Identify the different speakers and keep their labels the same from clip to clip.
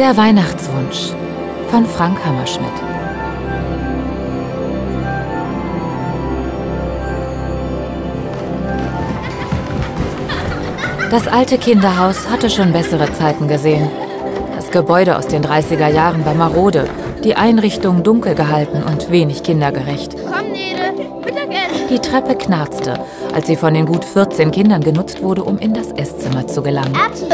Speaker 1: Der Weihnachtswunsch von Frank Hammerschmidt. Das alte Kinderhaus hatte schon bessere Zeiten gesehen. Das Gebäude aus den 30er Jahren war marode, die Einrichtung dunkel gehalten und wenig kindergerecht.
Speaker 2: Komm, Nele, Mittagessen.
Speaker 1: Die Treppe knarzte, als sie von den gut 14 Kindern genutzt wurde, um in das Esszimmer zu gelangen.
Speaker 2: Erbsen.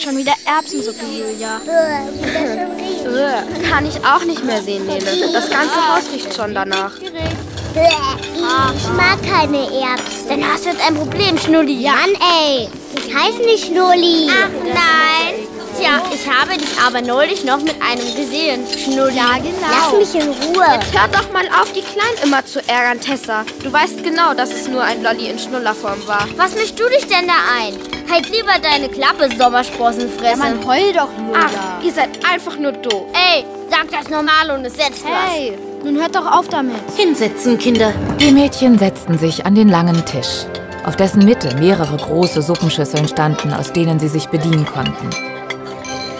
Speaker 2: Schon wieder Erbsensuppe, Julia. Kann ich auch nicht mehr sehen, Nele. Das ganze Haus riecht schon danach.
Speaker 3: Ich mag keine Erbsen.
Speaker 2: Dann hast du jetzt ein Problem, Schnulli.
Speaker 3: Mann, ey. Ich heiße nicht Schnulli.
Speaker 2: Ach nein. Tja, ich habe dich aber neulich noch mit einem gesehen, Schnulli. Ja,
Speaker 3: Lass mich in Ruhe.
Speaker 2: Jetzt hör doch mal auf, die Kleinen immer zu ärgern, Tessa. Du weißt genau, dass es nur ein Lolli in Schnullerform war.
Speaker 3: Was mischst du dich denn da ein? Halt lieber deine Klappe, Sommersprossenfresse.
Speaker 2: Ja, man heul doch, Julia. Ach, ihr seid einfach nur doof.
Speaker 3: Ey, sag das normal und es setzt
Speaker 2: Hey, nun hört doch auf damit.
Speaker 4: Hinsetzen, Kinder.
Speaker 1: Die Mädchen setzten sich an den langen Tisch, auf dessen Mitte mehrere große Suppenschüsseln standen, aus denen sie sich bedienen konnten.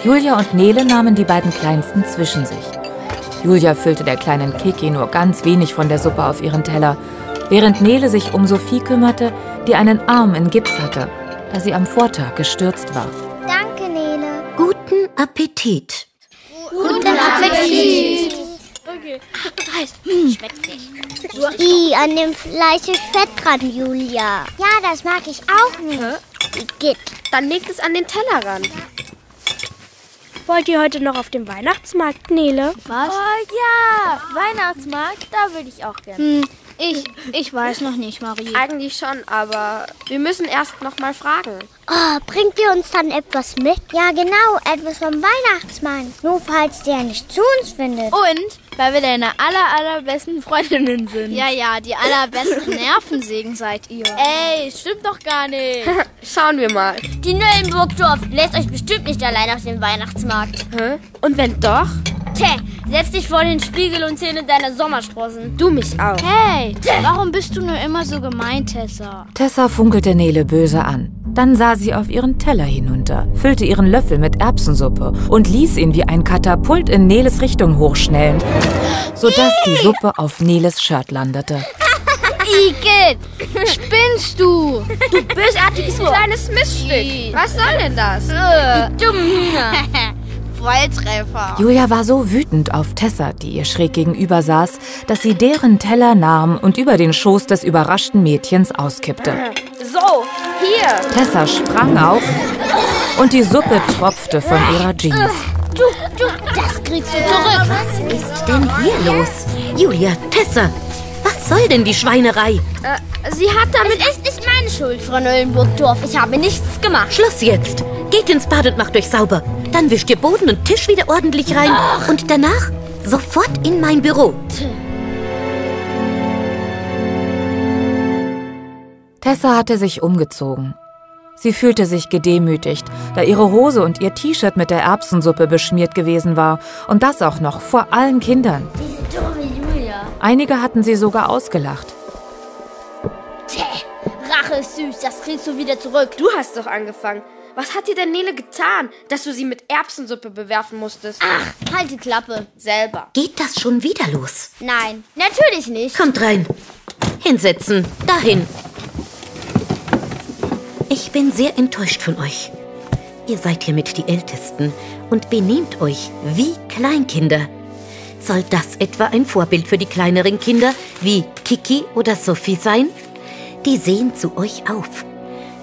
Speaker 1: Julia und Nele nahmen die beiden Kleinsten zwischen sich. Julia füllte der kleinen Kiki nur ganz wenig von der Suppe auf ihren Teller, während Nele sich um Sophie kümmerte, die einen Arm in Gips hatte, da sie am Vortag gestürzt war.
Speaker 3: Danke, Nele.
Speaker 4: Guten Appetit.
Speaker 3: Guten Appetit. I, an dem Fleisch ist Fett dran, Julia. Ja, das mag ich auch nicht. Igitt.
Speaker 2: Dann legt es an den Tellerrand.
Speaker 5: Wollt ihr heute noch auf dem Weihnachtsmarkt, Nele?
Speaker 6: Was? Oh ja, Weihnachtsmarkt, da würde ich auch gerne.
Speaker 5: Hm, ich, ich weiß noch nicht, Marie.
Speaker 2: Eigentlich schon, aber wir müssen erst noch mal fragen.
Speaker 3: Oh, bringt ihr uns dann etwas mit? Ja, genau, etwas vom Weihnachtsmann. Nur falls der nicht zu uns findet.
Speaker 6: Und weil wir deine aller, allerbesten Freundinnen sind.
Speaker 5: Ja, ja, die allerbesten Nervensägen seid ihr.
Speaker 6: Ey, stimmt doch gar nicht.
Speaker 2: Schauen wir mal.
Speaker 3: Die Nöllenburgdorf lässt euch bestimmt nicht allein auf den Weihnachtsmarkt.
Speaker 2: Hä? Und wenn doch?
Speaker 3: Tä, setz dich vor den Spiegel und zähle deine Sommersprossen.
Speaker 2: Du mich auch.
Speaker 5: Hey, warum bist du nur immer so gemein, Tessa?
Speaker 1: Tessa funkelte Nele böse an. Dann sah sie auf ihren Teller hinunter, füllte ihren Löffel mit Erbsensuppe und ließ ihn wie ein Katapult in Neles Richtung hochschnellen, sodass die Suppe auf Neles Shirt landete.
Speaker 5: Igitt, spinnst du?
Speaker 2: Du bösartiges kleines Miststück. Was soll denn das?
Speaker 3: Dumme Hühner.
Speaker 5: Volltreffer.
Speaker 1: Julia war so wütend auf Tessa, die ihr schräg gegenüber saß, dass sie deren Teller nahm und über den Schoß des überraschten Mädchens auskippte.
Speaker 2: So, hier.
Speaker 1: Tessa sprang auf und die Suppe tropfte von ihrer Jeans.
Speaker 3: Du, du, das kriegst du zurück.
Speaker 4: Was ist denn hier los? Julia, Tessa, was soll denn die Schweinerei?
Speaker 2: Äh, sie hat damit...
Speaker 3: Es ist nicht meine Schuld, Frau Nöllenburgdorf. Ich habe nichts gemacht.
Speaker 4: Schluss jetzt. Geht ins Bad und macht euch sauber. Dann wischt ihr Boden und Tisch wieder ordentlich rein. Und danach sofort in mein Büro.
Speaker 1: Tessa hatte sich umgezogen. Sie fühlte sich gedemütigt, da ihre Hose und ihr T-Shirt mit der Erbsensuppe beschmiert gewesen war. Und das auch noch vor allen Kindern.
Speaker 3: Diese dumme Julia.
Speaker 1: Einige hatten sie sogar ausgelacht.
Speaker 3: Tä, Rache ist süß. Das kriegst du wieder zurück.
Speaker 2: Du hast doch angefangen. Was hat dir denn Nele getan, dass du sie mit Erbsensuppe bewerfen musstest?
Speaker 3: Ach, halt die Klappe.
Speaker 2: Selber.
Speaker 4: Geht das schon wieder los?
Speaker 3: Nein, natürlich nicht.
Speaker 4: Kommt rein. Hinsetzen. Dahin. Ich bin sehr enttäuscht von euch. Ihr seid hiermit die Ältesten und benehmt euch wie Kleinkinder. Soll das etwa ein Vorbild für die kleineren Kinder wie Kiki oder Sophie sein? Die sehen zu euch auf.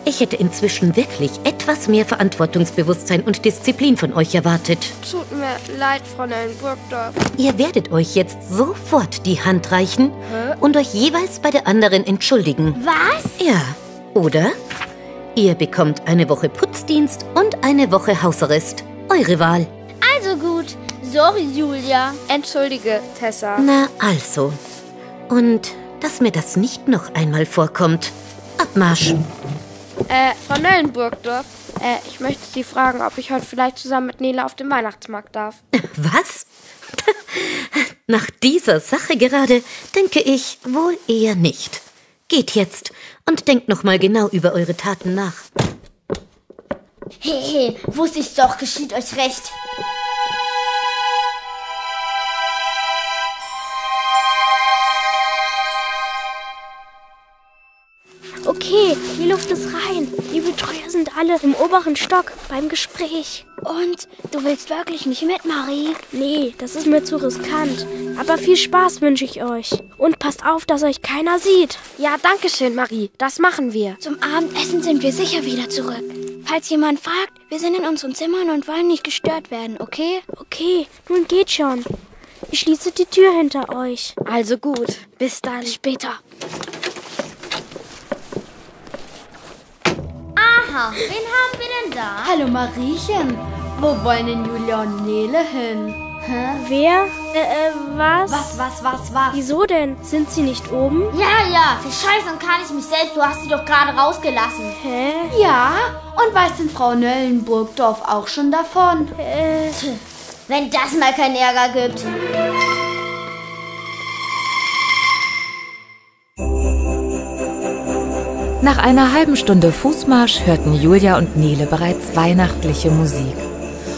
Speaker 4: Ich hätte inzwischen wirklich etwas mehr Verantwortungsbewusstsein und Disziplin von euch erwartet.
Speaker 2: Tut mir leid, Frau Nellenburgdorf.
Speaker 4: Ihr werdet euch jetzt sofort die Hand reichen und euch jeweils bei der anderen entschuldigen.
Speaker 3: Was?
Speaker 4: Ja, oder? Ihr bekommt eine Woche Putzdienst und eine Woche Hausarrest. Eure Wahl.
Speaker 3: Also gut. Sorry, Julia.
Speaker 2: Entschuldige, Tessa.
Speaker 4: Na also. Und dass mir das nicht noch einmal vorkommt. Abmarsch.
Speaker 2: Äh, Frau Nellenburgdorf, äh, ich möchte Sie fragen, ob ich heute vielleicht zusammen mit Nele auf dem Weihnachtsmarkt darf.
Speaker 4: Was? Nach dieser Sache gerade denke ich wohl eher nicht. Geht jetzt und denkt noch mal genau über eure Taten nach.
Speaker 3: Hehe, wusste ich's doch, geschieht euch recht.
Speaker 5: Okay, die Luft ist rein. Die Betreuer sind alle im oberen Stock beim Gespräch.
Speaker 6: Und du willst wirklich nicht mit, Marie?
Speaker 5: Nee, das ist mir zu riskant. Aber viel Spaß wünsche ich euch. Und passt auf, dass euch keiner sieht.
Speaker 2: Ja, danke schön, Marie. Das machen wir.
Speaker 6: Zum Abendessen sind wir sicher wieder zurück. Falls jemand fragt, wir sind in unseren Zimmern und wollen nicht gestört werden, okay?
Speaker 5: Okay, nun geht schon. Ich schließe die Tür hinter euch.
Speaker 2: Also gut. Bis dann.
Speaker 6: Bis später.
Speaker 3: Aha, wen haben wir denn da?
Speaker 7: Hallo Mariechen. Wo wollen denn Julia und Nele hin? Hä?
Speaker 5: Wer? Äh, äh, was?
Speaker 7: Was, was, was, was?
Speaker 5: Wieso denn? Sind sie nicht oben?
Speaker 3: Ja, ja, für Scheiße kann ich mich selbst. Du hast sie doch gerade rausgelassen.
Speaker 5: Hä?
Speaker 7: Ja, und weiß denn Frau Nöllenburgdorf auch schon davon?
Speaker 5: Äh,
Speaker 3: Wenn das mal keinen Ärger gibt.
Speaker 1: Nach einer halben Stunde Fußmarsch hörten Julia und Nele bereits weihnachtliche Musik.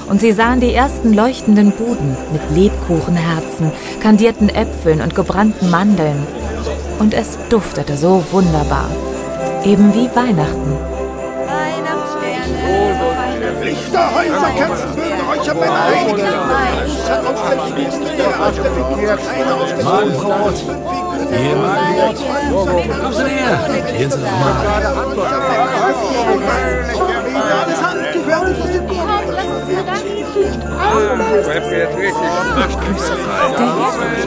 Speaker 1: Und sie sahen die ersten leuchtenden Buden mit Lebkuchenherzen, kandierten Äpfeln und gebrannten Mandeln. Und es duftete so wunderbar. Eben wie Weihnachten.
Speaker 8: Lichter, Häuser, Kerzenbögen, Räuchermänner, Heilige. Auf der Figur, auf der Figur, keine auf der
Speaker 9: Magenbrot. Hier, Magenbrot. Komm schon her. Hier sind wir mal.
Speaker 8: Das handgefertigt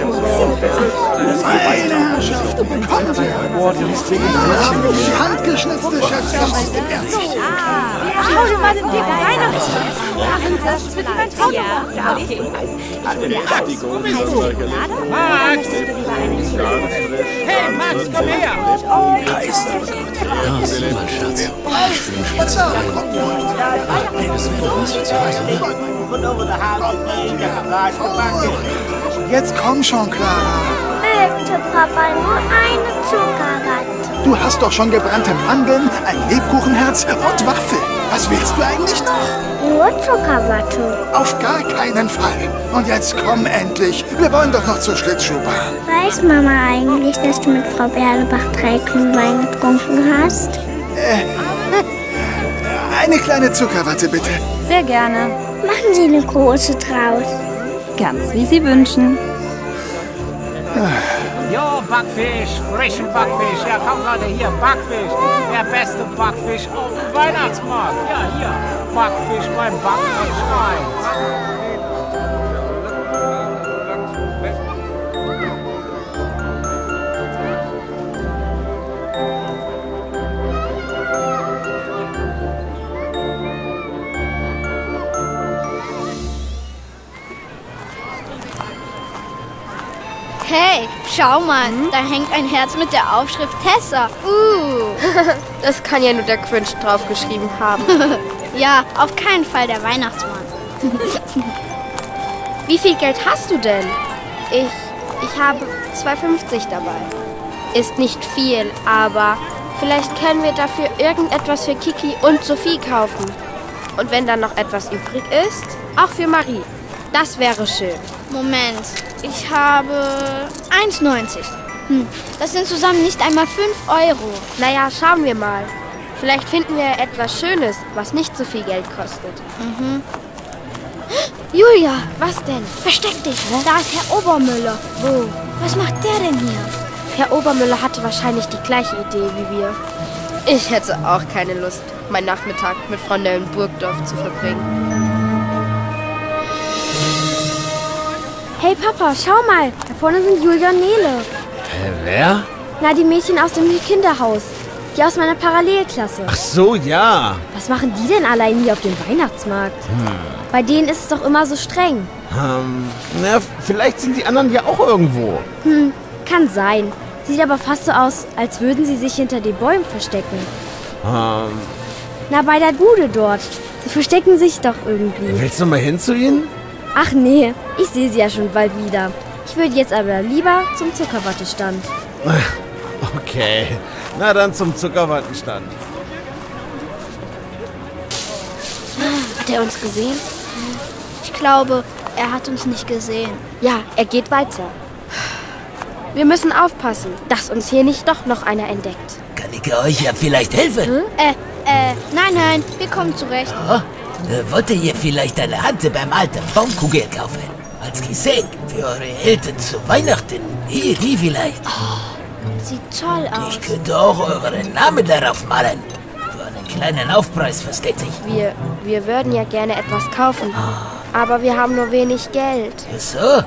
Speaker 8: aus dem Meine Herrschaft, kommt her. Die handgeschnitzte Schätze aus dem Erz.
Speaker 5: schau dir mal den dicken Weihnachtsmann. Das wird mein Traum.
Speaker 9: Da ist er. Ja, sieh mal, Schatz. Schön viel zu Ey, das wäre was für zu Hause?
Speaker 8: Jetzt komm schon, Clara.
Speaker 3: Bitte, Papa, nur eine Zuckerwatte.
Speaker 8: Du hast doch schon gebrannte Mandeln, ein Lebkuchenherz und Waffel. Was willst du eigentlich noch?
Speaker 3: Nur Zuckerwatte.
Speaker 8: Auf gar keinen Fall. Und jetzt komm endlich. Wir wollen doch noch zur Schlittschuhbahn.
Speaker 3: Weiß Mama eigentlich, dass du mit Frau Berlebach drei Glühwein getrunken hast?
Speaker 8: Eine kleine Zuckerwatte, bitte.
Speaker 10: Sehr gerne.
Speaker 3: Machen Sie eine große draus.
Speaker 10: Ganz wie Sie wünschen.
Speaker 11: Ja, Backfisch, frischen Backfisch. Ja, komm Leute, hier, Backfisch. Der beste Backfisch auf dem Weihnachtsmarkt. Ja, hier, Backfisch beim Backen
Speaker 6: Hey, schau mal, da hängt ein Herz mit der Aufschrift Tessa. Uh.
Speaker 2: Das kann ja nur der Quinch draufgeschrieben haben.
Speaker 6: ja, auf keinen Fall der Weihnachtsmann.
Speaker 2: Wie viel Geld hast du denn? Ich, ich habe 2,50 dabei. Ist nicht viel, aber vielleicht können wir dafür irgendetwas für Kiki und Sophie kaufen. Und wenn dann noch etwas übrig ist, auch für Marie. Das wäre schön.
Speaker 6: Moment, ich habe 1,90. Hm, das sind zusammen nicht einmal 5 Euro.
Speaker 2: Naja, schauen wir mal. Vielleicht finden wir etwas Schönes, was nicht so viel Geld kostet.
Speaker 6: Mhm.
Speaker 2: Julia, was denn?
Speaker 6: Versteck dich, da ist Herr Obermüller.
Speaker 2: Wo?
Speaker 6: Was macht der denn hier?
Speaker 2: Herr Obermüller hatte wahrscheinlich die gleiche Idee wie wir. Ich hätte auch keine Lust, meinen Nachmittag mit Frau Nöllenburgdorf zu verbringen.
Speaker 5: Hey Papa, schau mal. Da vorne sind Julia und Nele.
Speaker 9: Hä, wer?
Speaker 5: Na, die Mädchen aus dem Kinderhaus. Die aus meiner Parallelklasse.
Speaker 9: Ach so, ja.
Speaker 5: Was machen die denn allein hier auf dem Weihnachtsmarkt? Bei denen ist es doch immer so streng.
Speaker 9: Ähm, na, vielleicht sind die anderen ja auch irgendwo.
Speaker 5: Hm, kann sein. Sieht aber fast so aus, als würden sie sich hinter den Bäumen verstecken.
Speaker 9: Ähm,
Speaker 5: Na, bei der Bude dort. Sie verstecken sich doch irgendwie.
Speaker 9: willst du mal hin zu ihnen?
Speaker 5: Ach nee, ich sehe sie ja schon bald wieder. Ich würde jetzt aber lieber zum Zuckerwattestand.
Speaker 9: Okay. Na dann zum Zuckerwattenstand.
Speaker 2: er uns gesehen?
Speaker 6: Ich glaube, er hat uns nicht gesehen.
Speaker 2: Ja, er geht weiter. Wir müssen aufpassen, dass uns hier nicht doch noch einer entdeckt.
Speaker 12: Kann ich euch ja vielleicht helfen?
Speaker 6: Hm? Äh, äh, nein, nein, wir kommen zurecht.
Speaker 12: Oh, äh, wollt ihr vielleicht eine Hand beim alten Baumkugel kaufen? Als Geschenk für eure Eltern zu Weihnachten? Hier, die vielleicht.
Speaker 6: Oh, sieht toll aus.
Speaker 12: Ich könnte auch euren Namen darauf malen. Für einen kleinen Aufpreis, versteht sich.
Speaker 2: Wir, wir würden ja gerne etwas kaufen. Aber wir haben nur wenig Geld.
Speaker 12: Ach so?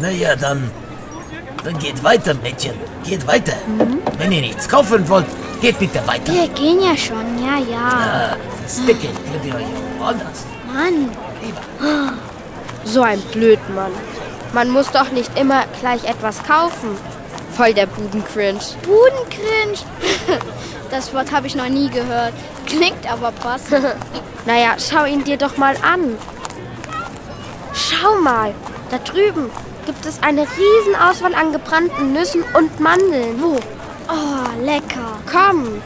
Speaker 12: Naja, dann dann geht weiter, Mädchen. Geht weiter. Mhm. Wenn ihr nichts kaufen wollt, geht bitte weiter.
Speaker 6: Wir gehen ja schon, ja, ja.
Speaker 12: Ihr euch auch woanders.
Speaker 6: Mann.
Speaker 2: So ein Blödmann. Man muss doch nicht immer gleich etwas kaufen. Voll der Budencringe.
Speaker 6: Budencringe? Das Wort habe ich noch nie gehört. Klingt aber passend.
Speaker 2: naja, schau ihn dir doch mal an. Schau mal, da drüben gibt es eine riesen Auswahl an gebrannten Nüssen und Mandeln.
Speaker 6: Wo? Oh, lecker.
Speaker 2: Komm.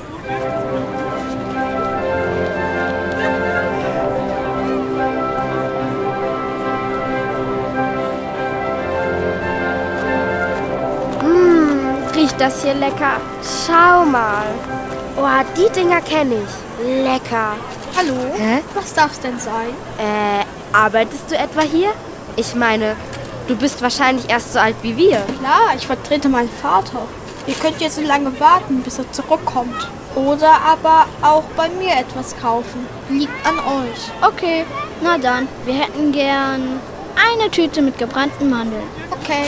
Speaker 2: Mmh, riecht das hier lecker. Schau mal. Oh, die Dinger kenne ich. Lecker.
Speaker 6: Hallo?
Speaker 2: Hä?
Speaker 6: Was darf's denn sein?
Speaker 2: Äh, arbeitest du etwa hier? Ich meine, Du bist wahrscheinlich erst so alt wie wir.
Speaker 6: Klar, ich vertrete meinen Vater. Ihr könnt jetzt so lange warten, bis er zurückkommt. Oder aber auch bei mir etwas kaufen. Liegt an euch. Okay, na dann. Wir hätten gern eine Tüte mit gebrannten Mandeln. Okay.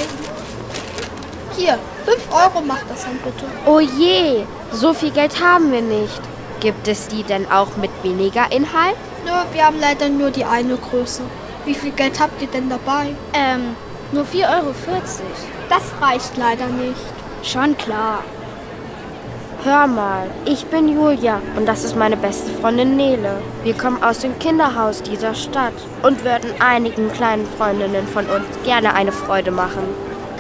Speaker 6: Hier, 5 Euro macht das dann bitte.
Speaker 2: Oh je, so viel Geld haben wir nicht. Gibt es die denn auch mit weniger Inhalt?
Speaker 6: Nö, wir haben leider nur die eine Größe. Wie viel Geld habt ihr denn dabei? Ähm, nur 4,40 Euro. Das reicht leider nicht.
Speaker 2: Schon klar. Hör mal, ich bin Julia und das ist meine beste Freundin Nele. Wir kommen aus dem Kinderhaus dieser Stadt und würden einigen kleinen Freundinnen von uns gerne eine Freude machen.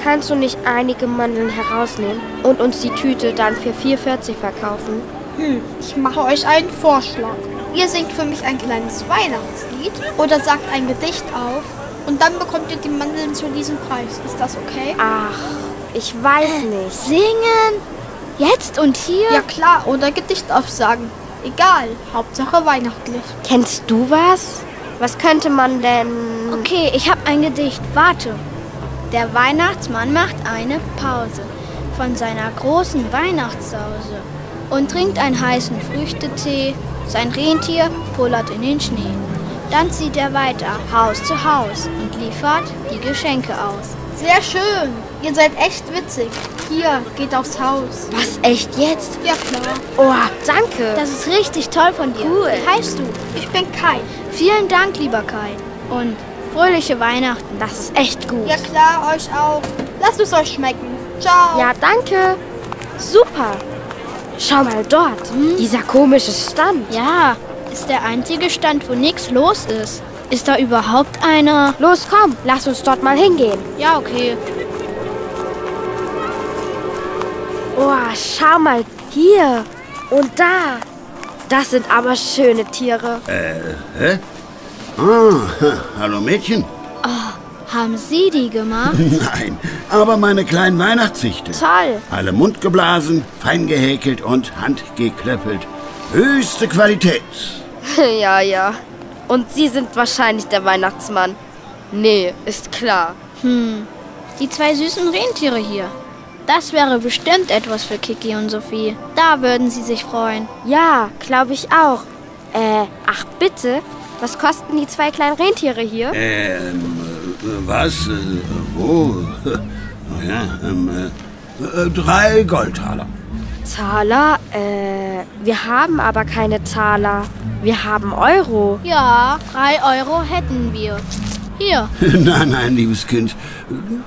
Speaker 2: Kannst du nicht einige Mandeln herausnehmen und uns die Tüte dann für 4,40 verkaufen?
Speaker 6: Hm, ich mache euch einen Vorschlag. Ihr singt für mich ein kleines Weihnachtslied oder sagt ein Gedicht auf und dann bekommt ihr die Mandeln zu diesem Preis. Ist das okay?
Speaker 2: Ach, ich weiß nicht.
Speaker 6: Singen? Jetzt und hier? Ja klar, oder Gedicht aufsagen. Egal, Hauptsache weihnachtlich.
Speaker 2: Kennst du was? Was könnte man denn...
Speaker 6: Okay, ich habe ein Gedicht. Warte. Der Weihnachtsmann macht eine Pause von seiner großen Weihnachtssause und trinkt einen heißen Früchtetee. Sein Rentier pullert in den Schnee. Dann zieht er weiter, Haus zu Haus und liefert die Geschenke aus. Sehr schön. Ihr seid echt witzig. Hier, geht aufs Haus.
Speaker 2: Was, echt jetzt?
Speaker 6: Ja, klar.
Speaker 2: Oh, danke.
Speaker 6: Das ist richtig toll von dir.
Speaker 2: Cool.
Speaker 6: Wie heißt du? Ich bin Kai. Vielen Dank, lieber Kai. Und fröhliche Weihnachten.
Speaker 2: Das ist echt gut.
Speaker 6: Ja, klar, euch auch. Lasst es euch schmecken. Ciao.
Speaker 2: Ja, danke. Super. Schau mal dort. Hm? Dieser komische Stand.
Speaker 6: Ja, ist der einzige Stand, wo nichts los ist. Ist da überhaupt einer?
Speaker 2: Los, komm, lass uns dort mal hingehen.
Speaker 6: Ja, okay.
Speaker 2: Oh, schau mal hier und da. Das sind aber schöne Tiere.
Speaker 8: Äh, hä? Ah, hallo Mädchen.
Speaker 6: Oh, haben Sie die gemacht?
Speaker 8: Nein, aber meine kleinen Weihnachtswichte.
Speaker 2: Toll.
Speaker 8: Alle mundgeblasen, fein gehäkelt und handgeklöppelt. Höchste Qualität.
Speaker 2: ja, ja. Und Sie sind wahrscheinlich der Weihnachtsmann. Nee, ist klar.
Speaker 6: Hm, die zwei süßen Rentiere hier. Das wäre bestimmt etwas für Kiki und Sophie. Da würden sie sich freuen.
Speaker 2: Ja, glaube ich auch. Äh, ach bitte, was kosten die zwei kleinen Rentiere hier?
Speaker 8: Ähm, was? Äh, wo? Ja, ähm, äh, drei Goldtaler.
Speaker 2: Taler? Äh, wir haben aber keine Taler. Wir haben Euro.
Speaker 6: Ja, drei Euro hätten wir. Hier.
Speaker 8: nein, nein, liebes Kind.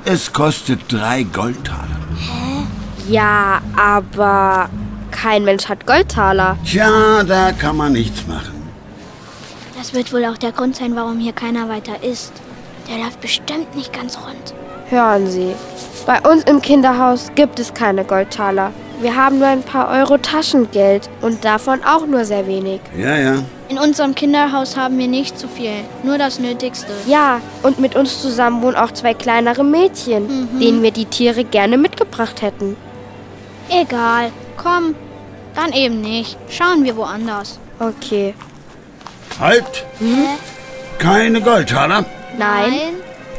Speaker 8: Es kostet drei Goldtaler.
Speaker 2: Hä? Ja, aber kein Mensch hat Goldtaler.
Speaker 8: Tja, da kann man nichts machen.
Speaker 6: Das wird wohl auch der Grund sein, warum hier keiner weiter ist. Der läuft bestimmt nicht ganz rund.
Speaker 2: Hören Sie, bei uns im Kinderhaus gibt es keine Goldtaler. Wir haben nur ein paar Euro Taschengeld und davon auch nur sehr wenig.
Speaker 8: Ja, ja.
Speaker 6: In unserem Kinderhaus haben wir nicht so viel, nur das Nötigste.
Speaker 2: Ja, und mit uns zusammen wohnen auch zwei kleinere Mädchen,
Speaker 6: Mhm.
Speaker 2: denen wir die Tiere gerne mitgebracht hätten.
Speaker 6: Egal, komm, dann eben nicht. Schauen wir woanders.
Speaker 2: Okay.
Speaker 8: Halt! Keine Goldtaler?
Speaker 2: Nein.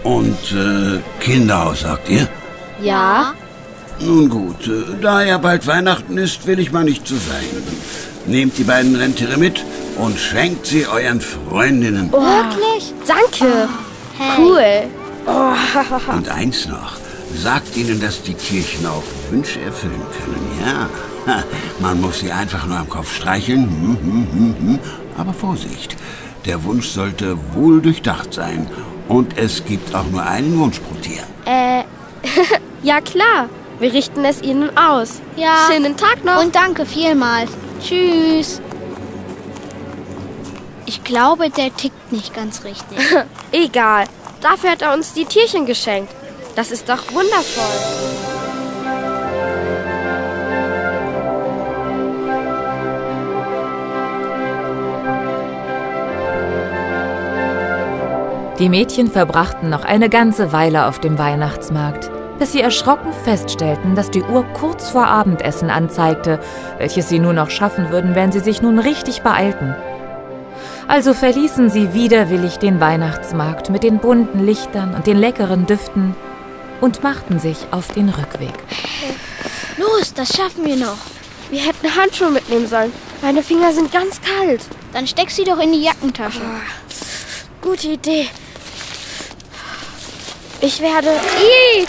Speaker 8: Und äh, Kinderhaus, sagt ihr?
Speaker 2: Ja.
Speaker 8: Nun gut, äh, da ja bald Weihnachten ist, will ich mal nicht so sein. Nehmt die beiden Rentiere mit und schenkt sie euren Freundinnen.
Speaker 2: Oh, wirklich? Danke.
Speaker 6: Hey.
Speaker 2: Cool.
Speaker 8: Und eins noch, sagt ihnen, dass die Kirchen auch Wünsche erfüllen können, ja? Man muss sie einfach nur am Kopf streicheln. Hm, hm, hm. Aber Vorsicht, der Wunsch sollte wohl durchdacht sein. Und es gibt auch nur einen Wunsch pro Tier.
Speaker 2: Äh, ja klar. Wir richten es Ihnen aus.
Speaker 6: Ja.
Speaker 2: Schönen Tag noch.
Speaker 6: Und danke vielmals. Tschüss. Ich glaube, der tickt nicht ganz richtig.
Speaker 2: Egal. Dafür hat er uns die Tierchen geschenkt. Das ist doch wundervoll.
Speaker 1: Die Mädchen verbrachten noch eine ganze Weile auf dem Weihnachtsmarkt, bis sie erschrocken feststellten, dass die Uhr kurz vor Abendessen anzeigte, welches sie nur noch schaffen würden, wenn sie sich nun richtig beeilten. Also verließen sie widerwillig den Weihnachtsmarkt mit den bunten Lichtern und den leckeren Düften und machten sich auf den Rückweg.
Speaker 6: Los, das schaffen wir noch.
Speaker 2: Wir hätten Handschuhe mitnehmen sollen. Meine Finger sind ganz kalt.
Speaker 6: Dann steck sie doch in die Jackentasche.
Speaker 2: Gute Idee. Ich werde. Ih!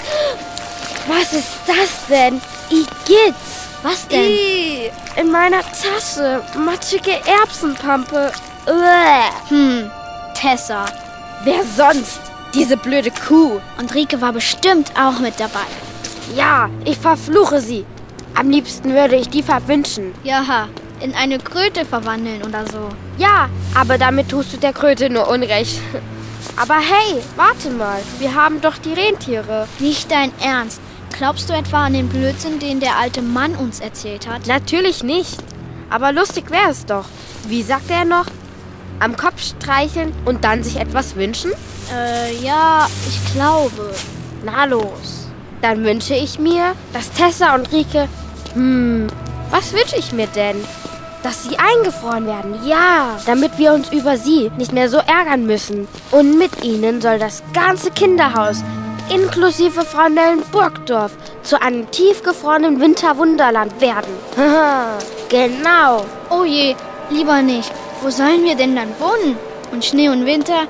Speaker 2: Was ist das denn? Igitt!
Speaker 6: Was denn?
Speaker 2: Ih! In meiner Tasche. Matschige Erbsenpampe. Uäh.
Speaker 6: Hm, Tessa.
Speaker 2: Wer sonst? Diese blöde Kuh.
Speaker 6: Und Rike war bestimmt auch mit dabei.
Speaker 2: Ja, ich verfluche sie. Am liebsten würde ich die verwünschen.
Speaker 6: Ja, in eine Kröte verwandeln oder so.
Speaker 2: Ja, aber damit tust du der Kröte nur Unrecht. Aber hey, warte mal. Wir haben doch die Rentiere.
Speaker 6: Nicht dein Ernst. Glaubst du etwa an den Blödsinn, den der alte Mann uns erzählt hat?
Speaker 2: Natürlich nicht. Aber lustig wäre es doch. Wie sagt er noch? Am Kopf streicheln und dann sich etwas wünschen?
Speaker 6: Äh, ja, ich glaube.
Speaker 2: Na los. Dann wünsche ich mir, dass Tessa und Rike. Hm, was wünsche ich mir denn? Dass sie eingefroren werden, ja, damit wir uns über sie nicht mehr so ärgern müssen. Und mit ihnen soll das ganze Kinderhaus, inklusive Frau Nellenburgdorf, zu einem tiefgefrorenen Winterwunderland werden. Genau.
Speaker 6: Oh je, lieber nicht. Wo sollen wir denn dann wohnen? Und Schnee und Winter?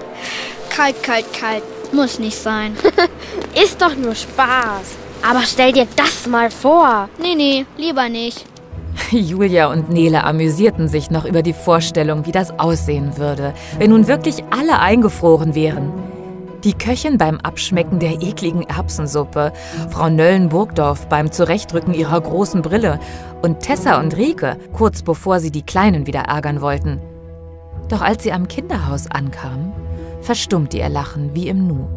Speaker 6: Kalt, kalt, kalt. Muss nicht sein.
Speaker 2: Ist doch nur Spaß. Aber stell dir das mal vor.
Speaker 6: Nee, nee, lieber nicht.
Speaker 1: Julia und Nele amüsierten sich noch über die Vorstellung, wie das aussehen würde, wenn nun wirklich alle eingefroren wären. Die Köchin beim Abschmecken der ekligen Erbsensuppe, Frau Nöllen-Burgdorf beim Zurechtrücken ihrer großen Brille und Tessa und Rike kurz bevor sie die Kleinen wieder ärgern wollten. Doch als sie am Kinderhaus ankamen, verstummte ihr Lachen wie im Nu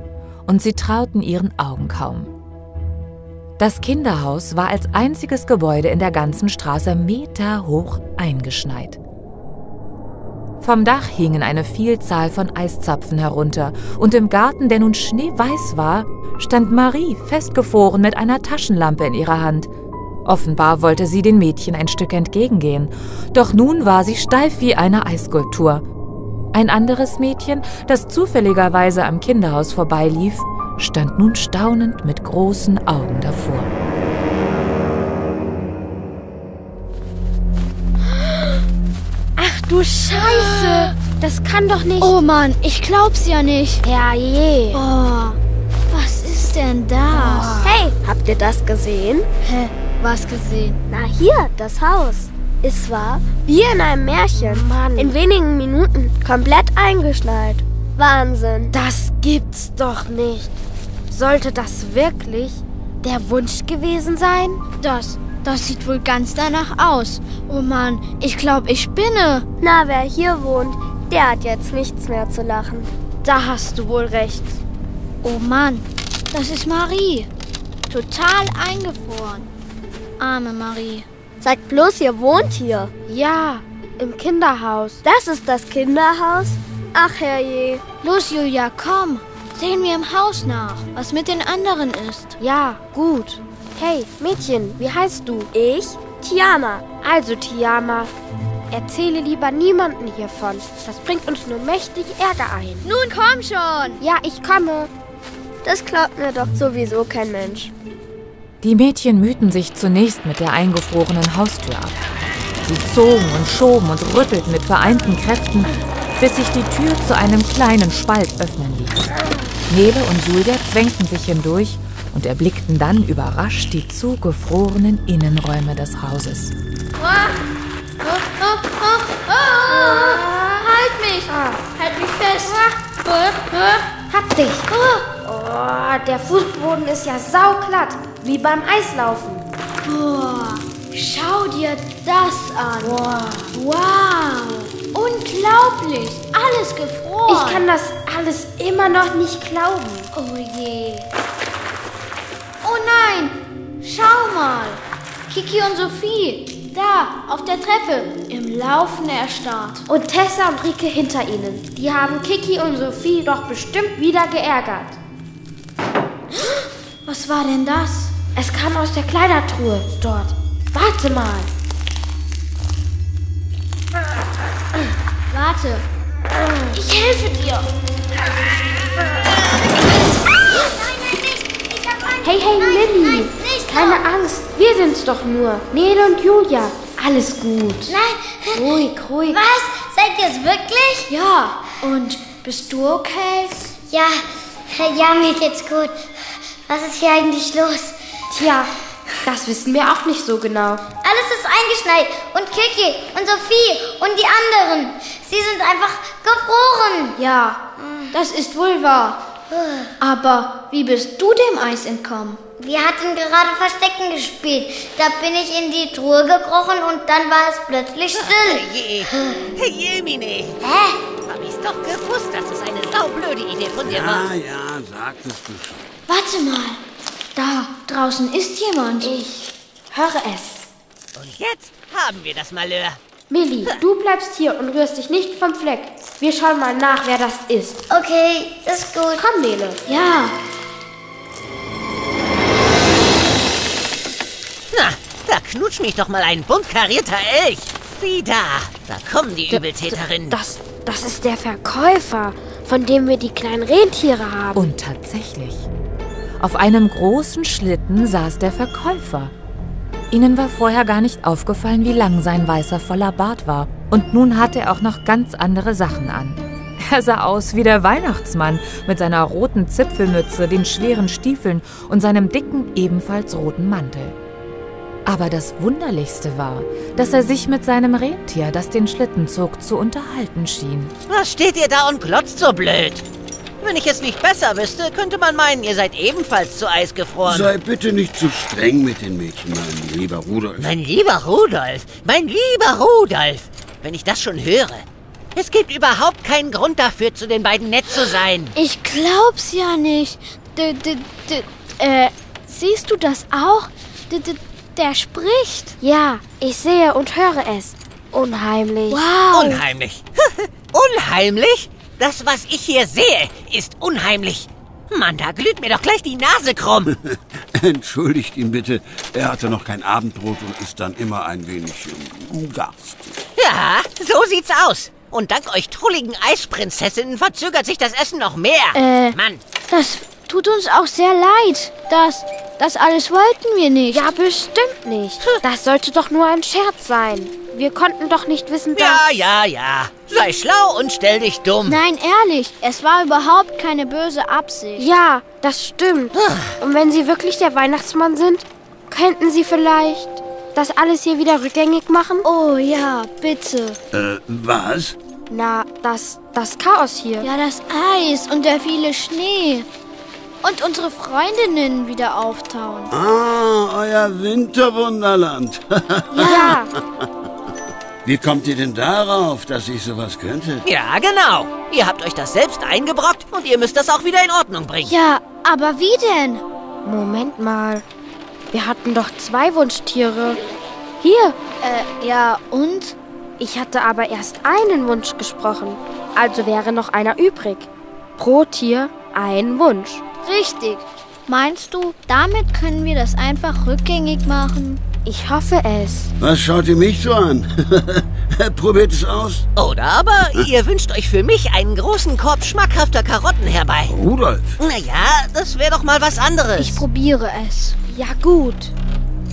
Speaker 1: und sie trauten ihren Augen kaum. Das Kinderhaus war als einziges Gebäude in der ganzen Straße meterhoch eingeschneit. Vom Dach hingen eine Vielzahl von Eiszapfen herunter, und im Garten, der nun schneeweiß war, stand Marie festgefroren mit einer Taschenlampe in ihrer Hand. Offenbar wollte sie den Mädchen ein Stück entgegengehen, doch nun war sie steif wie eine Eisskulptur. Ein anderes Mädchen, das zufälligerweise am Kinderhaus vorbeilief, stand nun staunend mit großen Augen davor.
Speaker 2: Ach du Scheiße. Das kann doch nicht.
Speaker 6: Oh Mann, ich glaub's ja nicht.
Speaker 2: Herrje.
Speaker 6: Oh, was ist denn das?
Speaker 2: Hey, habt ihr das gesehen?
Speaker 6: Hä, was gesehen?
Speaker 2: Na hier, das Haus. Es war wie in einem Märchen.
Speaker 6: Mann.
Speaker 2: In wenigen Minuten komplett eingeschneit. Wahnsinn. Das gibt's doch nicht. Sollte das wirklich der Wunsch gewesen sein?
Speaker 6: Das, das sieht wohl ganz danach aus. Oh Mann, ich glaube, ich spinne.
Speaker 2: Na, wer hier wohnt, der hat jetzt nichts mehr zu lachen. Da hast du wohl recht.
Speaker 6: Oh Mann, das ist Marie. Total eingefroren. Arme Marie.
Speaker 2: Sag bloß, ihr wohnt hier. Ja, im Kinderhaus.
Speaker 5: Das ist das Kinderhaus? Ach herrje.
Speaker 6: Los, Julia, komm. Sehen wir im Haus nach, was mit den anderen ist.
Speaker 2: Ja, gut. Hey, Mädchen, wie heißt du?
Speaker 5: Ich? Tiama.
Speaker 2: Also, Tiama, erzähle lieber niemanden hiervon. Das bringt uns nur mächtig Ärger ein.
Speaker 5: Nun komm schon.
Speaker 2: Ja, ich komme.
Speaker 5: Das glaubt mir doch sowieso kein Mensch.
Speaker 1: Die Mädchen mühten sich zunächst mit der eingefrorenen Haustür ab. Sie zogen und schoben und rüttelten mit vereinten Kräften, bis sich die Tür zu einem kleinen Spalt öffnen ließ. Nele und Julia zwängten sich hindurch und erblickten dann überrascht die zugefrorenen Innenräume des Hauses.
Speaker 6: Oh, oh, oh, oh. Halt mich! Halt mich fest!
Speaker 2: Hab dich! Oh, der Fußboden ist ja sauglatt, wie beim Eislaufen.
Speaker 6: Boah, schau dir das an. Wow, unglaublich. Alles gefroren.
Speaker 2: Ich kann das alles immer noch nicht glauben.
Speaker 6: Oh je. Oh nein, schau mal. Kiki und Sophie, da, auf der Treppe, im Laufen erstarrt.
Speaker 2: Und Tessa und Rike hinter ihnen. Die haben Kiki und Sophie doch bestimmt wieder geärgert.
Speaker 6: Was war denn das?
Speaker 2: Es kam aus der Kleidertruhe dort. Warte mal.
Speaker 6: Warte, ich helfe dir.
Speaker 2: Hey, hey, Lilly. Keine Angst, wir sind's doch nur. Nele und Julia. Alles gut.
Speaker 3: Nein.
Speaker 2: Ruhig, ruhig.
Speaker 3: Was? Seid ihr es wirklich?
Speaker 6: Ja, und bist du okay?
Speaker 3: Ja, ja, mir geht's gut. Was ist hier eigentlich los?
Speaker 2: Tja, das wissen wir auch nicht so genau.
Speaker 3: Alles ist eingeschneit. Und Kiki und Sophie und die anderen. Sie sind einfach gefroren.
Speaker 6: Ja, das ist wohl wahr. Aber wie bist du dem Eis entkommen?
Speaker 3: Wir hatten gerade Verstecken gespielt. Da bin ich in die Truhe gekrochen und dann war es plötzlich still.
Speaker 12: Je, Jemine.
Speaker 3: Hä?
Speaker 4: Hab ich's doch gewusst, dass es eine saublöde Idee von dir
Speaker 8: Ja,
Speaker 4: war.
Speaker 8: ja, sagtest du schon.
Speaker 6: Warte mal. Da draußen ist jemand.
Speaker 2: Ich höre es.
Speaker 12: Und jetzt haben wir das Malheur.
Speaker 2: Millie, du bleibst hier und rührst dich nicht vom Fleck. Wir schauen mal nach, wer das ist.
Speaker 3: Okay, ist gut.
Speaker 2: Komm, Nele.
Speaker 6: Ja,
Speaker 12: Na, da knutscht mich doch mal ein bunt karierter Elch. Sieh da, da kommen die Übeltäterinnen.
Speaker 2: Das, das ist der Verkäufer, von dem wir die kleinen Rentiere haben.
Speaker 1: Und tatsächlich. Auf einem großen Schlitten saß der Verkäufer. Ihnen war vorher gar nicht aufgefallen, wie lang sein weißer voller Bart war. Und nun hatte er auch noch ganz andere Sachen an. Er sah aus wie der Weihnachtsmann mit seiner roten Zipfelmütze, den schweren Stiefeln und seinem dicken, ebenfalls roten Mantel. Aber das Wunderlichste war, dass er sich mit seinem Rentier, das den Schlitten zog, zu unterhalten schien.
Speaker 12: Was steht ihr da und glotzt so blöd? Wenn ich es nicht besser wüsste, könnte man meinen, ihr seid ebenfalls zu Eis gefroren.
Speaker 8: Sei bitte nicht zu streng mit den Mädchen, mein lieber Rudolf.
Speaker 12: Mein lieber Rudolf, mein lieber Rudolf, wenn ich das schon höre. Es gibt überhaupt keinen Grund dafür, zu den beiden nett zu sein.
Speaker 6: ich glaub's ja nicht. D -d -d äh, siehst du das auch? D -d der spricht.
Speaker 2: Ja, ich sehe und höre es. Unheimlich.
Speaker 6: Wow.
Speaker 12: Unheimlich. unheimlich? Das, was ich hier sehe, ist unheimlich. Mann, da glüht mir doch gleich die Nase krumm.
Speaker 8: Entschuldigt ihn bitte. Er hatte noch kein Abendbrot und ist dann immer ein wenig ähm, garstig.
Speaker 12: Ja, so sieht's aus. Und dank euch trulligen Eisprinzessinnen verzögert sich das Essen noch mehr.
Speaker 6: Äh.
Speaker 12: Mann,
Speaker 6: Das tut uns auch sehr leid. Das, das alles wollten wir nicht.
Speaker 2: Ja, bestimmt nicht. Das sollte doch nur ein Scherz sein. Wir konnten doch nicht wissen, dass...
Speaker 12: ja, ja, ja. Sei schlau und stell dich dumm.
Speaker 6: Nein, ehrlich, es war überhaupt keine böse Absicht.
Speaker 2: Ja, das stimmt. Und wenn Sie wirklich der Weihnachtsmann sind, könnten Sie vielleicht das alles hier wieder rückgängig machen?
Speaker 6: Oh ja, bitte.
Speaker 8: Äh, was?
Speaker 2: Na, das, das Chaos hier.
Speaker 6: Ja, das Eis und der viele Schnee. Und unsere Freundinnen wieder auftauen.
Speaker 8: Ah, euer Winterwunderland.
Speaker 2: Ja,
Speaker 8: Wie kommt ihr denn darauf, dass ich sowas könnte?
Speaker 12: Ja, genau. Ihr habt euch das selbst eingebrockt und ihr müsst das auch wieder in Ordnung bringen.
Speaker 6: Ja, aber wie denn?
Speaker 2: Moment mal. Wir hatten doch zwei Wunschtiere. Hier,
Speaker 6: Äh, ja, und?
Speaker 2: Ich hatte aber erst einen Wunsch gesprochen. Also wäre noch einer übrig. Pro Tier ein Wunsch.
Speaker 6: Richtig. Meinst du, damit können wir das einfach rückgängig machen?
Speaker 2: Ich hoffe es.
Speaker 8: Was schaut ihr mich so an? Probiert es aus.
Speaker 13: Oder aber ihr wünscht euch für mich einen großen Korb schmackhafter Karotten herbei.
Speaker 8: Rudolf.
Speaker 13: Naja, das wäre doch mal was anderes.
Speaker 6: Ich probiere es.
Speaker 2: Ja gut.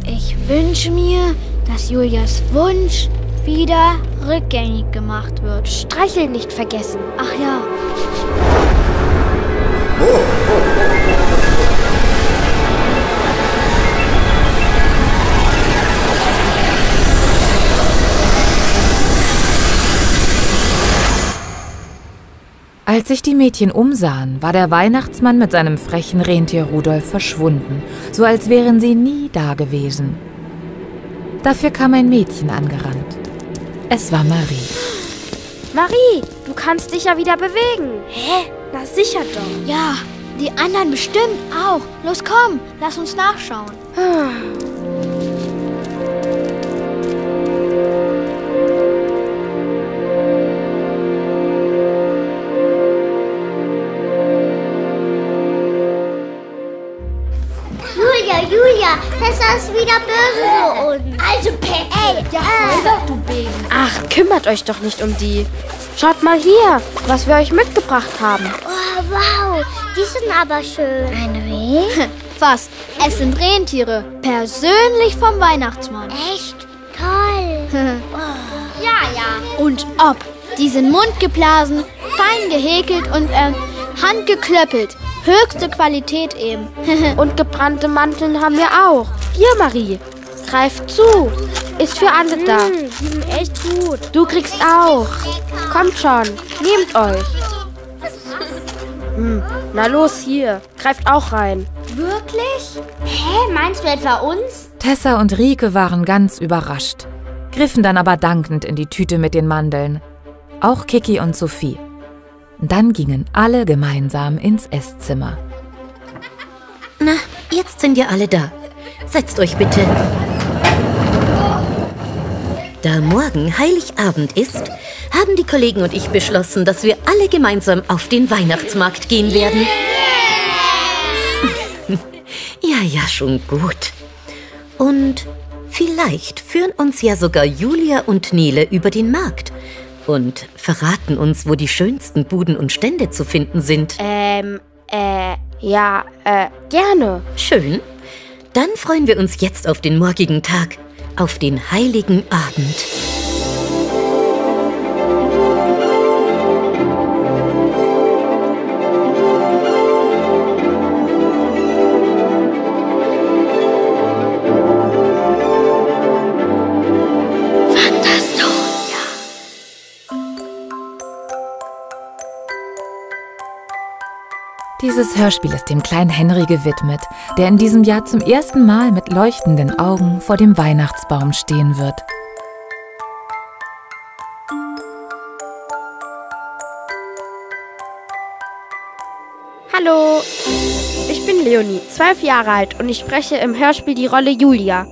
Speaker 6: Ich wünsche mir, dass Julias Wunsch wieder rückgängig gemacht wird.
Speaker 2: Streicheln nicht vergessen.
Speaker 6: Ach ja.
Speaker 1: Als sich die Mädchen umsahen, war der Weihnachtsmann mit seinem frechen Rentier Rudolf verschwunden, so als wären sie nie da gewesen. Dafür kam ein Mädchen angerannt. Es war Marie.
Speaker 2: Marie, du kannst dich ja wieder bewegen.
Speaker 5: Hä? Na sicher doch.
Speaker 6: Ja, die anderen bestimmt auch. Los komm, lass uns nachschauen.
Speaker 3: Tessa ist wieder böse zu uns.
Speaker 7: Also, Pet.
Speaker 3: Ey,
Speaker 7: Ja,
Speaker 3: äh,
Speaker 7: doch, du Baby.
Speaker 2: Ach, kümmert euch doch nicht um die. Schaut mal hier, was wir euch mitgebracht haben.
Speaker 3: oh, wow, die sind aber schön. Eine wie?
Speaker 6: Fast. Es sind Rentiere. Persönlich vom Weihnachtsmann.
Speaker 3: Echt toll.
Speaker 6: Ja, ja. Und ob. Die sind mundgeblasen, fein gehäkelt und ähm, handgeklöppelt. Höchste Qualität eben.
Speaker 2: Und gebrannte Manteln haben wir auch. Hier, Marie. Greift zu. Ist für alle da.
Speaker 5: Hm, die sind echt gut.
Speaker 2: Du kriegst auch. Kommt schon, nehmt euch. Hm, na los hier, greift auch rein.
Speaker 7: Wirklich? Hä, meinst du etwa uns?
Speaker 1: Tessa und Rike waren ganz überrascht, griffen dann aber dankend in die Tüte mit den Mandeln. Auch Kiki und Sophie. Dann gingen alle gemeinsam ins Esszimmer.
Speaker 4: Na, jetzt sind ja alle da. Setzt euch bitte. Da morgen Heiligabend ist, haben die Kollegen und ich beschlossen, dass wir alle gemeinsam auf den Weihnachtsmarkt gehen werden. ja, ja, schon gut. Und vielleicht führen uns ja sogar Julia und Nele über den Markt und verraten uns, wo die schönsten Buden und Stände zu finden sind.
Speaker 2: Ähm, äh, ja, äh, gerne.
Speaker 4: Schön. Dann freuen wir uns jetzt auf den morgigen Tag, auf den heiligen Abend.
Speaker 1: Dieses Hörspiel ist dem kleinen Henry gewidmet, der in diesem Jahr zum ersten Mal mit leuchtenden Augen vor dem Weihnachtsbaum stehen wird.
Speaker 2: Hallo, ich bin Leonie, zwölf Jahre alt und ich spreche im Hörspiel die Rolle Julia.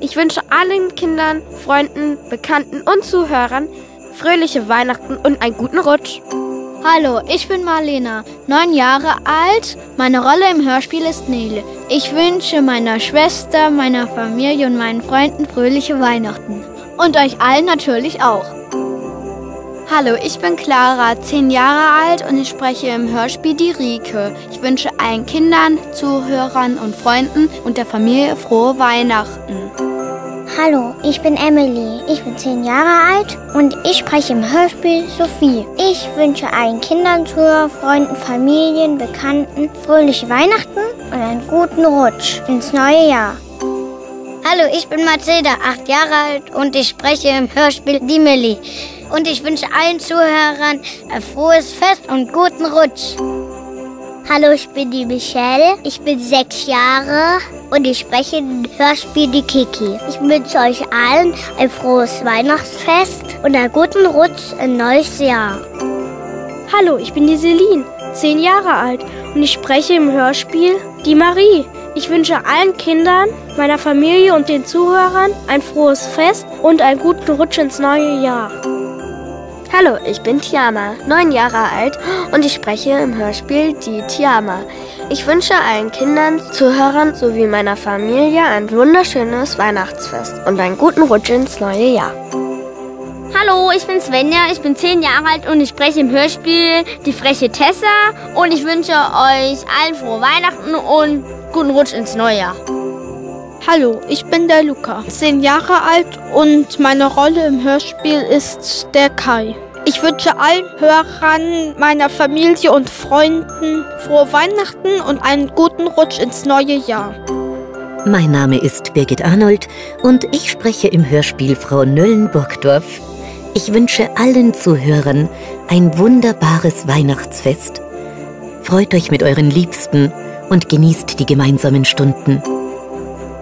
Speaker 2: Ich wünsche allen Kindern, Freunden, Bekannten und Zuhörern fröhliche Weihnachten und einen guten Rutsch.
Speaker 6: Hallo, ich bin Marlena, neun Jahre alt. Meine Rolle im Hörspiel ist Nele. Ich wünsche meiner Schwester, meiner Familie und meinen Freunden fröhliche Weihnachten. Und euch allen natürlich auch. Hallo, ich bin Clara, zehn Jahre alt und ich spreche im Hörspiel die Rike. Ich wünsche allen Kindern, Zuhörern und Freunden und der Familie frohe Weihnachten.
Speaker 3: Hallo, ich bin Emily. Ich bin zehn Jahre alt und ich spreche im Hörspiel Sophie. Ich wünsche allen Kindern, Zuhörern, Freunden, Familien, Bekannten fröhliche Weihnachten und einen guten Rutsch ins neue Jahr.
Speaker 14: Hallo, ich bin Mathilda, acht Jahre alt und ich spreche im Hörspiel Die Millie. Und ich wünsche allen Zuhörern ein frohes Fest und guten Rutsch.
Speaker 3: Hallo, ich bin die Michelle. Ich bin sechs Jahre und ich spreche im Hörspiel die Kiki. Ich wünsche euch allen ein frohes Weihnachtsfest und einen guten Rutsch in neues Jahr.
Speaker 5: Hallo, ich bin die Celine, zehn Jahre alt und ich spreche im Hörspiel die Marie. Ich wünsche allen Kindern, meiner Familie und den Zuhörern ein frohes Fest und einen guten Rutsch ins neue Jahr.
Speaker 2: Hallo, ich bin Tiama, neun Jahre alt und ich spreche im Hörspiel Die Tiama. Ich wünsche allen Kindern, Zuhörern sowie meiner Familie ein wunderschönes Weihnachtsfest und einen guten Rutsch ins neue Jahr.
Speaker 15: Hallo, ich bin Svenja, ich bin zehn Jahre alt und ich spreche im Hörspiel Die freche Tessa und ich wünsche euch allen frohe Weihnachten und guten Rutsch ins neue Jahr.
Speaker 16: Hallo, ich bin der Luca, zehn Jahre alt und meine Rolle im Hörspiel ist der Kai. Ich wünsche allen Hörern, meiner Familie und Freunden frohe Weihnachten und einen guten Rutsch ins neue Jahr.
Speaker 4: Mein Name ist Birgit Arnold und ich spreche im Hörspiel Frau Nöllen-Burgdorf. Ich wünsche allen Zuhörern ein wunderbares Weihnachtsfest. Freut euch mit euren Liebsten und genießt die gemeinsamen Stunden.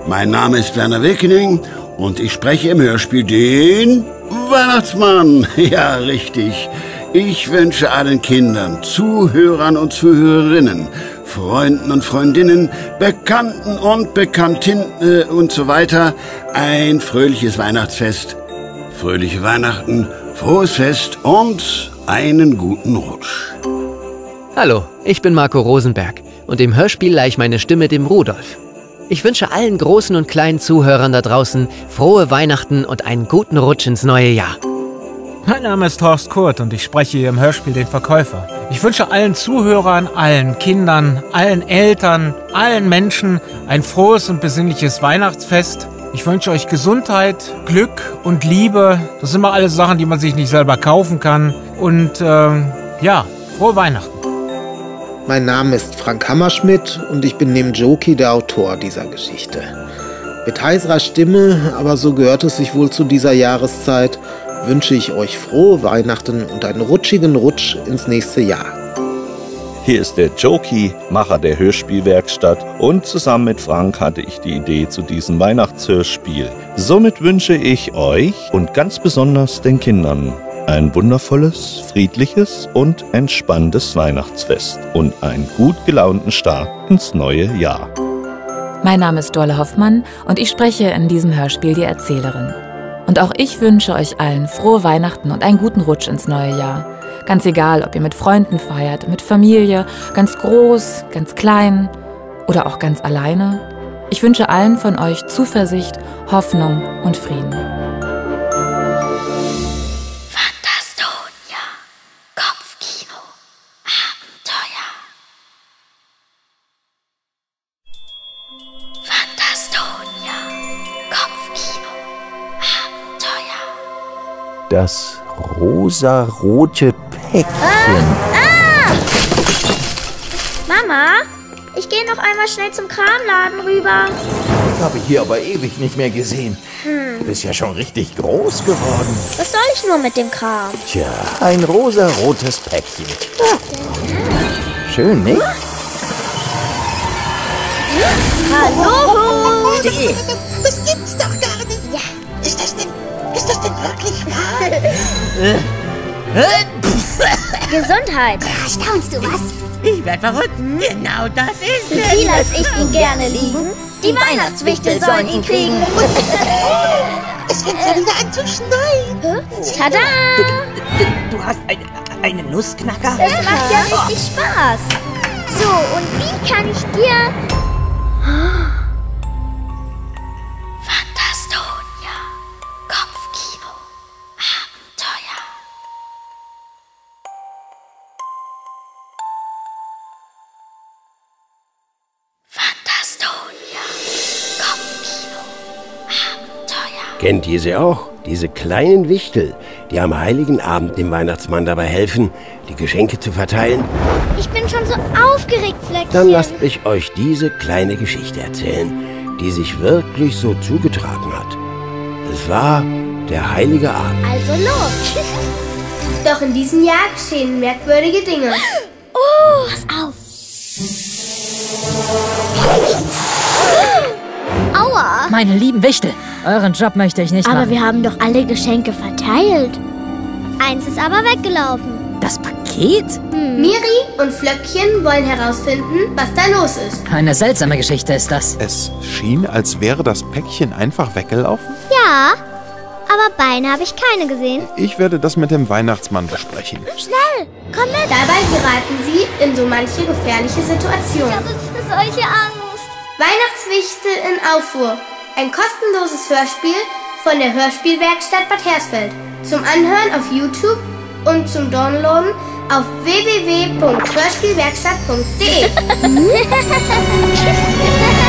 Speaker 8: Mein Name ist Werner Wilkening und ich spreche im Hörspiel den Weihnachtsmann. Ja, richtig. Ich wünsche allen Kindern, Zuhörern und Zuhörerinnen, Freunden und Freundinnen, Bekannten und Bekanntinnen äh, und so weiter ein fröhliches Weihnachtsfest, fröhliche Weihnachten, frohes Fest und einen guten Rutsch.
Speaker 17: Hallo, ich bin Marco Rosenberg und im Hörspiel leih ich meine Stimme dem Rudolf. Ich wünsche allen großen und kleinen Zuhörern da draußen frohe Weihnachten und einen guten Rutsch ins neue Jahr.
Speaker 11: Mein Name ist Horst Kurt und ich spreche hier im Hörspiel den Verkäufer. Ich wünsche allen Zuhörern, allen Kindern, allen Eltern, allen Menschen ein frohes und besinnliches Weihnachtsfest. Ich wünsche euch Gesundheit, Glück und Liebe. Das sind immer alles Sachen, die man sich nicht selber kaufen kann. Und äh, ja, frohe Weihnachten.
Speaker 18: Mein Name ist Frank Hammerschmidt und ich bin neben Joki der Autor dieser Geschichte. Mit heiserer Stimme, aber so gehört es sich wohl zu dieser Jahreszeit, wünsche ich euch frohe Weihnachten und einen rutschigen Rutsch ins nächste Jahr.
Speaker 19: Hier ist der Joki, Macher der Hörspielwerkstatt und zusammen mit Frank hatte ich die Idee zu diesem Weihnachtshörspiel. Somit wünsche ich euch und ganz besonders den Kindern ein wundervolles, friedliches und entspanntes Weihnachtsfest und einen gut gelaunten Start ins neue Jahr.
Speaker 1: Mein Name ist Dorle Hoffmann und ich spreche in diesem Hörspiel die Erzählerin. Und auch ich wünsche euch allen frohe Weihnachten und einen guten Rutsch ins neue Jahr. Ganz egal, ob ihr mit Freunden feiert, mit Familie, ganz groß, ganz klein oder auch ganz alleine. Ich wünsche allen von euch Zuversicht, Hoffnung und Frieden.
Speaker 20: Das rosarote Päckchen.
Speaker 5: Ah! Ah! Mama, ich gehe noch einmal schnell zum Kramladen rüber.
Speaker 20: Ich habe hier aber ewig nicht mehr gesehen.
Speaker 5: Hm.
Speaker 20: Du bist ja schon richtig groß geworden.
Speaker 5: Was soll ich nur mit dem Kram?
Speaker 20: Tja, ein rosarotes Päckchen. Ah. Schön, nicht?
Speaker 5: Hallo!
Speaker 21: Das gibt's doch gar nicht. Wirklich wahr?
Speaker 5: Gesundheit.
Speaker 21: Staunst du was?
Speaker 22: Ich werd verrückt. Genau das ist es.
Speaker 5: Wie lass ich ihn gerne liegen? Die Weihnachtswichtel sollen ihn kriegen.
Speaker 21: Es fängt ja wieder an zu schneien.
Speaker 5: Tada!
Speaker 22: Du, du hast eine, eine Nussknacker?
Speaker 5: Das macht ja richtig Spaß. So, und wie kann ich dir...
Speaker 23: Kennt ihr sie auch? Diese kleinen Wichtel, die am heiligen Abend dem Weihnachtsmann dabei helfen, die Geschenke zu verteilen?
Speaker 5: Ich bin schon so aufgeregt, Fleckchen.
Speaker 23: Dann lasst mich euch diese kleine Geschichte erzählen, die sich wirklich so zugetragen hat. Es war der heilige Abend.
Speaker 2: Also los. Doch in diesem Jahr geschehen merkwürdige Dinge.
Speaker 5: Oh, pass auf. Aua.
Speaker 24: Meine lieben Wichtel, euren Job möchte ich nicht
Speaker 5: Aber
Speaker 24: machen.
Speaker 5: wir haben doch alle Geschenke verteilt. Eins ist aber weggelaufen.
Speaker 24: Das Paket?
Speaker 5: Hm.
Speaker 25: Miri und Flöckchen wollen herausfinden, was da los ist.
Speaker 24: Eine seltsame Geschichte ist das.
Speaker 26: Es schien, als wäre das Päckchen einfach weggelaufen.
Speaker 15: Ja, aber Beine habe ich keine gesehen.
Speaker 26: Ich werde das mit dem Weihnachtsmann besprechen.
Speaker 15: Schnell, komm mit.
Speaker 25: Dabei geraten sie in so manche gefährliche Situation.
Speaker 15: Ich habe solche Angst.
Speaker 25: Weihnachtswichtel in Aufruhr. Ein kostenloses Hörspiel von der Hörspielwerkstatt Bad Hersfeld. Zum Anhören auf YouTube und zum Downloaden auf www.hörspielwerkstatt.de.